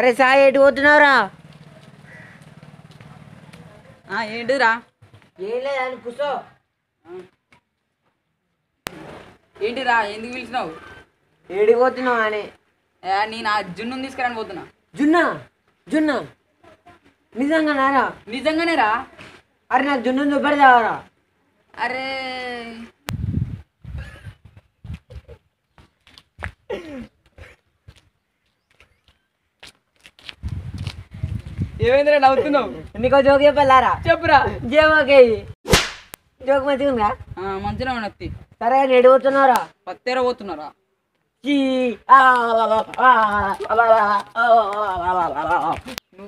అరే సాయి ఎటు పోతున్నావురా? ఆ, ఏంటిరా ఏం లేదని కూర్చో. ఏంటిరా ఎందుకు పిలిచినావు? ఏడికి పోతున్నావు అని ఏ, నేను ఆ జున్ను తీసుకురాని పోతున్నా. జున్నా? జున్నా? నిజంగా నారా? నిజంగానే రా అరే నాకు జున్ను చూపెడతావరా అరే. ఏమైందిరా నవ్వుతున్నావు నీకో జోక్ చెప్పాలారా చెప్పురా జోకే జోక్ మంచిగా ఉందా మంచిగా ఉన్నత్తి సరే అని ఎటు పోతున్నావురా పత్తేర పోతున్నారా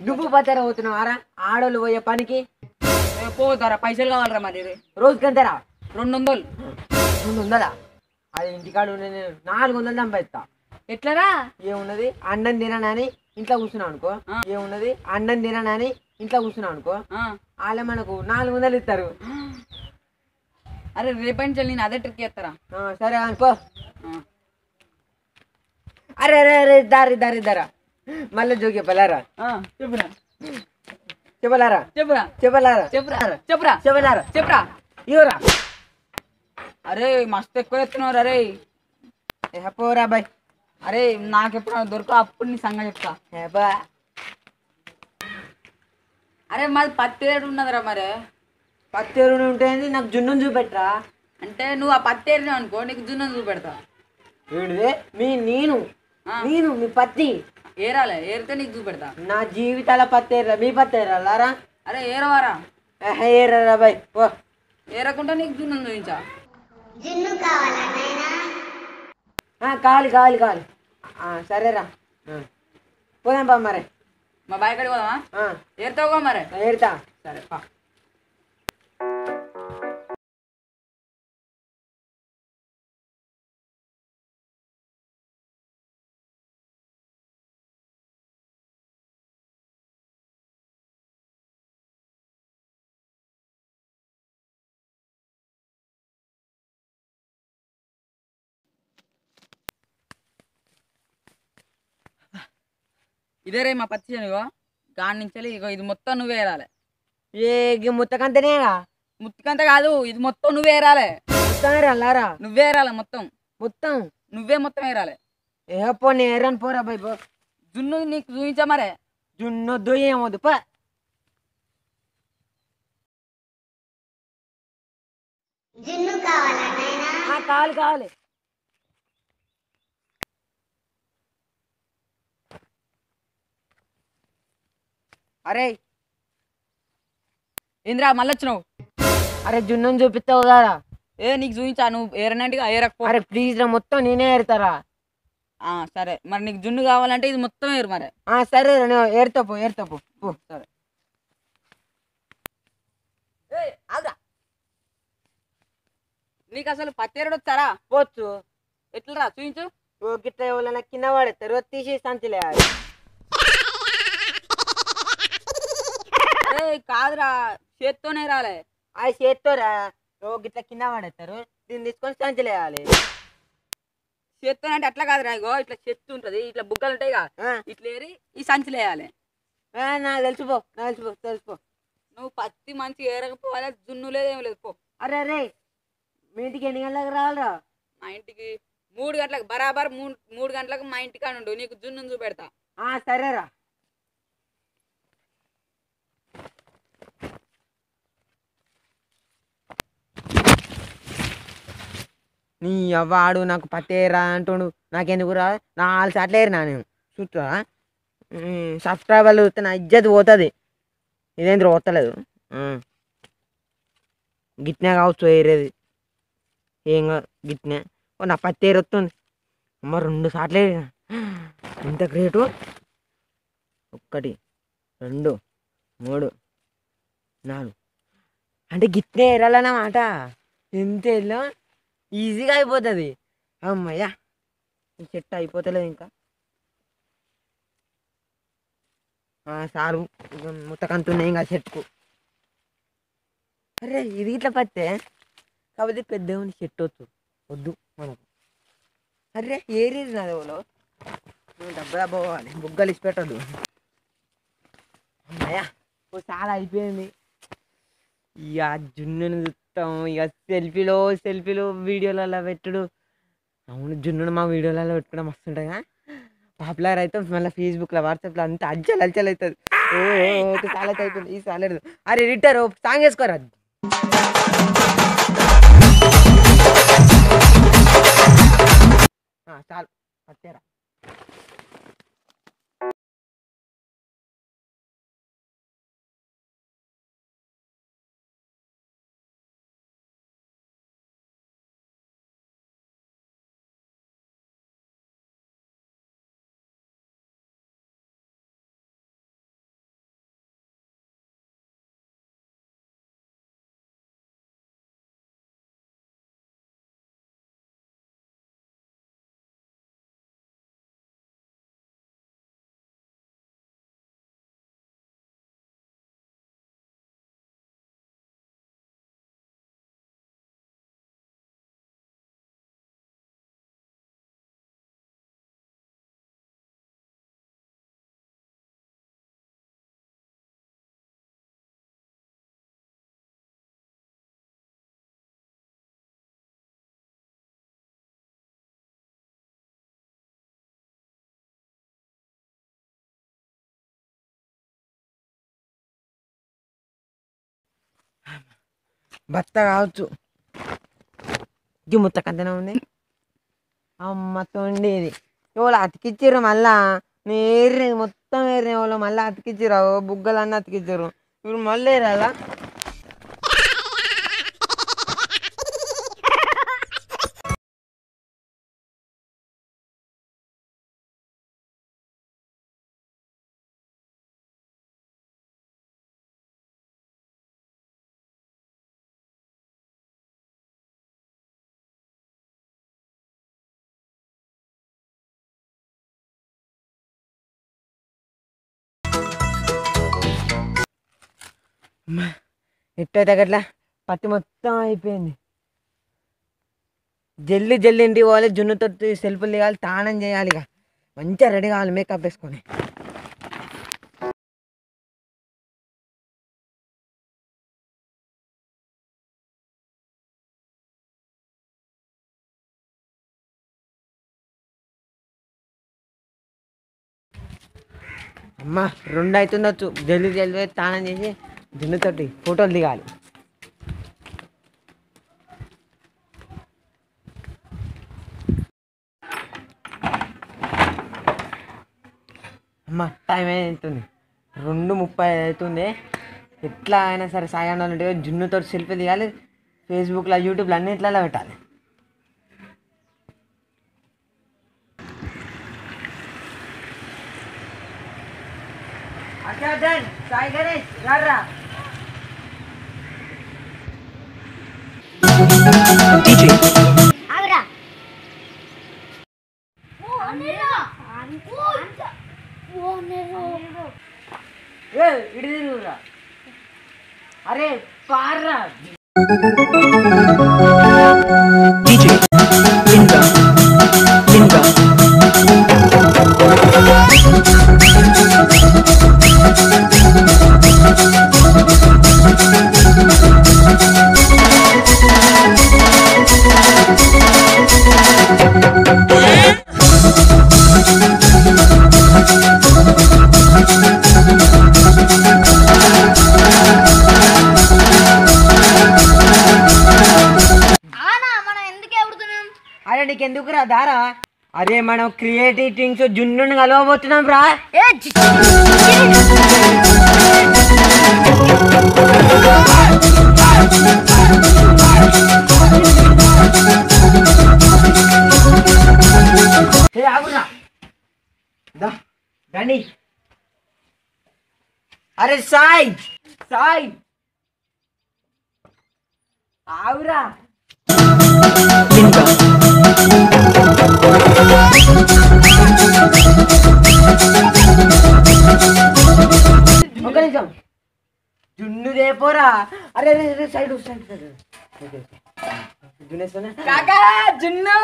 నువ్వు పత్తర పోతున్నావారా ఆడోళ్ళు పోయే పనికి పోతారా పైసలు కావాలరా మరి రోజుకెంతరా రెండు వందలు రెండు వందలా అది ఇంటికాడ నేను నాలుగు వందలు సంపాదిస్తా ఎట్లరా ఏమున్నది అన్నం తిననని ఇంట్లో కూర్చున్నావు అనుకో. ఏమున్నది? అన్నం తిననని ఇంట్లో కూర్చున్నావు అనుకో. వాళ్ళే మనకు నాలుగు వందలు ఇస్తారు. అరే రేపటి నుంచి నేను అదే ట్రిక్ చేస్తారా సరే అనుకో అరే అరే అరే దారి దారి దారా. మళ్ళీ జోకి చెప్పలారా? చెప్పురా. చెప్పలారా? చెప్పురా. చెప్పలారా? చెప్పురా. చెప్పురా. చెప్పలారా? చెప్పురా. ఇవరా అరే మస్తు ఎక్కువ ఎత్తున్నావు అరే. పోరా బాయ్. అరే నాకు ఎప్పుడు దొరక అప్పుడు నీ సంగతి చెప్తా. ఏపా అరే మాది పత్తి రేటు ఉన్నదిరా మరి. పత్తి ఎరువులు ఉంటుంది నాకు జున్ను చూపెట్టరా? అంటే నువ్వు ఆ పత్తి ఏరినావు అనుకో నీకు జున్ను చూపెడతా. ఏంటిది మీ నేను. ఆ. నేను మీ పత్తి. ఏరాలే ఏరితే నీకు చూపెడతా. నా జీవితాల పత్తి ఏరా మీ పత్తి ఏరాలారా అరే ఏరవారా? ఏరా బాయ్ ఓ ఏరకుండా నీకు జున్ను చూపించా ఆ, కావాలి కావాలి కావాలి సరేరా. పోదాం పా మరి. మా బాయ్ కడికి పోదామా? ఏరుతావుగా మరి? ఏరుతా సరే పా. ఇదే రే మా పత్తి చేనుగో. దాని నుంచి ఇగో ఇది మొత్తం నువ్వే ఏరాలి. ఏ ముత్తకంతనేగా ముత్తికంత కాదు ఇది మొత్తం నువ్వే ఏరాలి. మొత్తం ఏరాలారా? నువ్వే ఏరాలి మొత్తం. మొత్తం? నువ్వే మొత్తం ఏరాలి. ఏ పో నేను ఏరని పోరా బాయ్ పో. జున్ను నీకు చూపించా మరే? జున్నొద్దు ఏమొద్దు పా. ఆ, కావాలి కావాలి. అరే ఏంద్రా మళ్ళీ వచ్చినావు అరే జున్నుని చూపిస్తావు కదా. ఏ నీకు చూపించా నువ్వు ఏరనంటిగా ఏరకపో. అరే ప్లీజ్ రా మొత్తం నేనే ఏరుతారా? ఆ, సరే. మరి నీకు జున్ను కావాలంటే ఇది మొత్తం ఏరు మరి. ఆ, సరే రా నేను ఏరుతా పో ఏరుతా పో. సరే. ఆగురా. నీకు అసలు పత్తేరుడు వచ్చారా? పోవచ్చు. ఎట్లరా చూపించు ఓ గిట్ల ఎవరైనా కింద పడతారు తీసి సంచిలేయాలి కాదురా చేత్తోనే రాలే. ఆ చేత్తోరా? ఓ గిట్ల కింద పడతారు దీన్ని తీసుకొని సంచిలేయాలి చేత్తోనే అంటే అట్లా కాదురా ఇగో ఇట్లా చెత్త ఉంటది ఇట్లా బుగ్గలు ఉంటాయి కదా ఇట్లా ఏరి ఈ సంచిలో వేయాలి. ఆ, నాకు తెలిసిపో నాకు తెలిసిపో తెలిసిపో నువ్వు పత్తి మంచి ఏరకపోవాలి జున్ను లేదు ఏం లేదు పో. అరే అరే మీ ఇంటికి ఎన్ని గంటలకు రావాలరా? మా ఇంటికి మూడు గంటలకు బరాబర్ మూడు మూడు గంటలకు మా ఇంటికి ఉండు నీకు జున్ను చూపెడతా. ఆ, సరేరా. నీ అవ్వాడు నాకు పత్తేరా అంటుండు. నాకెందుకురా? నాలుగు సార్లు ఏరినా నేను? చూస్తా సబ్స్క్రైబర్లు చూస్తే నా ఇజ్జత్ పోతుంది. ఇదేంద్ర పోతలేదు. గిట్నే కావచ్చు ఏరేది. ఏం కాదు గిట్నే. ఓ నా పత్తి ఏరు వస్తుంది అమ్మ రెండు సార్లు ఏరినా? ఎంత గ్రేటు? ఒక్కటి రెండు మూడు నాలుగు. అంటే గిట్నే ఏరాలన్నమాట. ఎంత వెళ్ళా ఈజీగా అయిపోతుంది. అమ్మయ్యా ఈ చెట్టు అయిపోతలేదు ఇంకా. సారు ఇక ముత్తకంతున్నాయి ఇంకా చెట్టుకు. అరే ఇది ఇట్లా పత్తే కాబట్టి పెద్ద చెట్టు వచ్చు వద్దు మనకు. అరే ఏరి నాది ఎవలో నువ్వు పోవాలి బుగ్గలు ఇచ్చి పెట్టద్దు. అమ్మయ్యా ఓ చాలా అయిపోయింది. ఇక జున్ను మొత్తం ఇక సెల్ఫీలో సెల్ఫీలు వీడియోలలో పెట్టుడు. అవును జున్నుడు మా వీడియోలలో పెట్టుకోవడం వస్తుంటాయి పాపులర్ అయితే మళ్ళీ ఫేస్బుక్లో వాట్సాప్లో అంతా అజ్జలు అజ్జలు అవుతుంది ఓ ఓకే చాలా అవుతుంది ఈ సాలెడ్ అరే రిటర్ సాంగ్ వేసుకోరా? చాలు. పట్టేరా భర్త కావచ్చు. ఇది ముత్తకంతనే ఉంది. అమ్మతో ఉండేది. ఎవరు అతికిచ్చారు మళ్ళా? నేర్రి మొత్తం ఏరిన వాళ్ళు మళ్ళీ అతికిచ్చారు బుగ్గలన్నీ అతికిచ్చారు ఇప్పుడు మళ్ళీ అలా ఎట్టయితే అట్లా పత్తి మొత్తం అయిపోయింది. జల్దీ జల్లి ఇంటికి పోవాలి జున్నుతో సెల్ఫీలు దిగాలి తానం చేయాలి ఇక మంచిగా రెడీ కావాలి మేకప్ వేసుకొని. అమ్మా రెండు అవుతుండొచ్చు. జల్లి జల్లి తానం చేసి జున్నుతోటి ఫోటోలు దిగాలి. అమ్మ టైం అవుతుంది రెండు ముప్పై అవుతుంది. ఎట్లా అయినా సరే సాయంత్రం ఉంటే జున్నుతో సెల్ఫీ దిగాలి. ఫేస్బుక్లో యూట్యూబ్లో అన్నిట్లలో పెట్టాలి. Sai Ganesh DJ. Abra. Oh, Anira. Oh, Anira. ஏய் இடுதுடா அரே பாறா DJ. Linda. Linda. నీకు దారా అరే మనం క్రియేటివ్ థింగ్స్ జున్ను కలవబోతున్నాం రా రండి అరే సాయి సాయి ఆవురా జున్ను రేపోరా అరే అరే అరే సైడ్ సైడ్ సైడ్. కాకా జున్ను!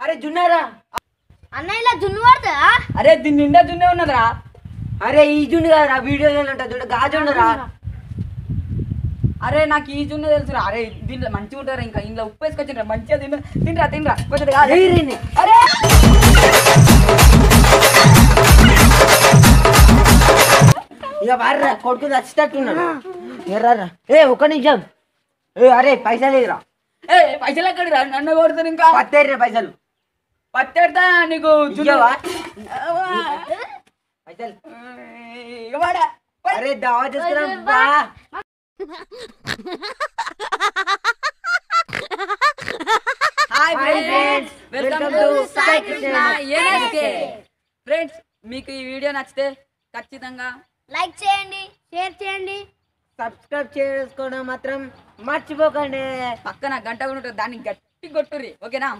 అరే జున్నారా? అన్న జున్ను వాడతా అరే దీని నిండా జున్నే అరే ఈ జున్ను కాదురా వీడియోలో ఉంటుంది చూడ గాజుండరా. అరే నాకు ఈ జున్నే తెలుసురా అరే దీంట్లో మంచిగా ఉంటారా ఇంకా? ఇంట్లో ఉప్పు వేసుకొచ్చిండ్రా మంచిగా తిన. తినరా తినరా కొంచెం కాదు. అరే! ఇక వాడరా కొడుకు చచ్చేటట్టున్నాడు ఎర్రరా ఏ ఒక్క నిమిషం. ఏ అరే పైసలు లేదురా. ఏ పైసలు ఎక్కడిరా నన్ను కొడుతాను ఇంకా. పత్తేర్రే పైసలు. పత్తెడతా నీకు? అవ్వా. పైసలు ఇక వాడా. అరే దావా చేసుకురా బా. Hi friends. Friends. Welcome Welcome to to Sai Sai Krishna Krishna N S K friends మీకు ఈ వీడియో నచ్చితే ఖచ్చితంగా లైక్ చేయండి షేర్ చేయండి. సబ్స్క్రైబ్ చేసుకోవడం మాత్రం మర్చిపోకండి. పక్కన గంట ఉంటుంది దాన్ని గట్టి కొట్టుర్రి. ఓకేనా?